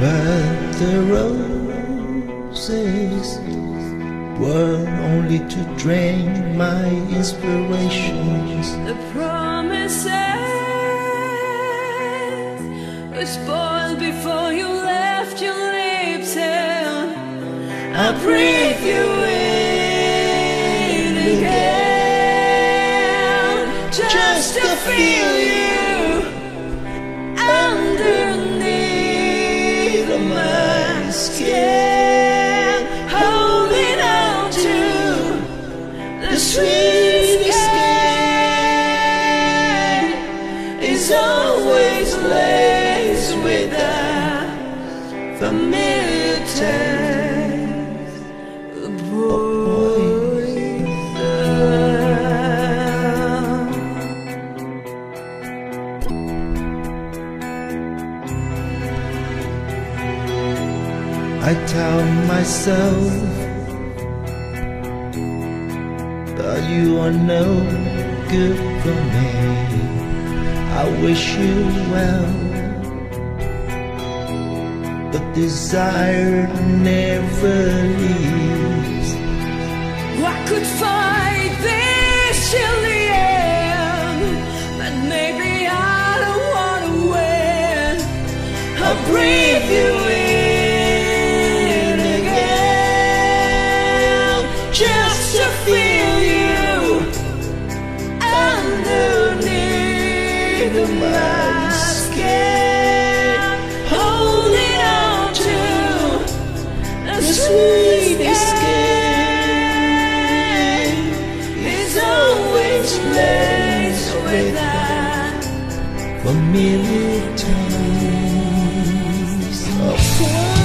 But the roses were only to drain my inspirations. The promises were spoiled before you left your lips, and I breathe you in again just to feel you skin, holding on to the sweet skin. Is always laced with that familiar taste I tell myself that you are no good for me. I wish you well, but desire never leaves. I could fight this till the end, but maybe I don't wanna win. I'll breathe you everything for merely days. Of